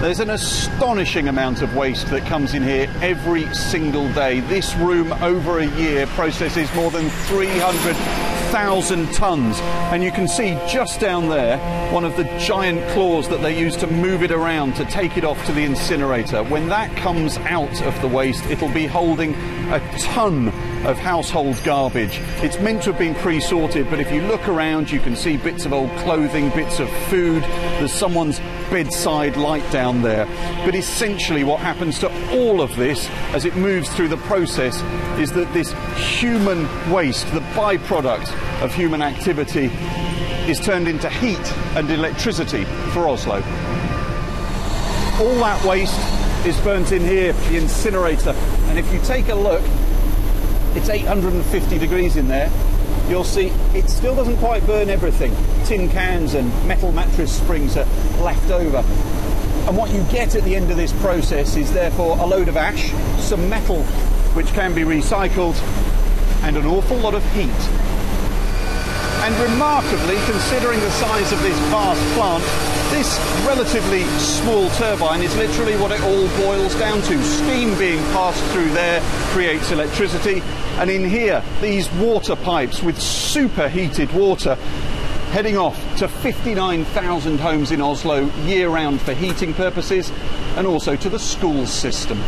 There's an astonishing amount of waste that comes in here every single day. This room over a year processes more than 300,000 tonnes. And you can see just down there one of the giant claws that they use to move it around to take it off to the incinerator. When that comes out of the waste, it'll be holding a ton of household garbage. It's meant to have been pre sorted, but if you look around, you can see bits of old clothing, bits of food. There's someone's bedside light down there. But essentially, what happens to all of this as it moves through the process is that this human waste, the byproduct of human activity, is turned into heat and electricity for Oslo. All that waste is burnt in here, the incinerator. And if you take a look, it's 850 degrees in there. You'll see it still doesn't quite burn everything. Tin cans and metal mattress springs are left over. And what you get at the end of this process is therefore a load of ash, some metal which can be recycled, and an awful lot of heat. And remarkably, considering the size of this vast plant, this relatively small turbine is literally what it all boils down to. Steam being passed through there creates electricity, and in here, these water pipes with superheated water heading off to 59,000 homes in Oslo year round for heating purposes and also to the school system.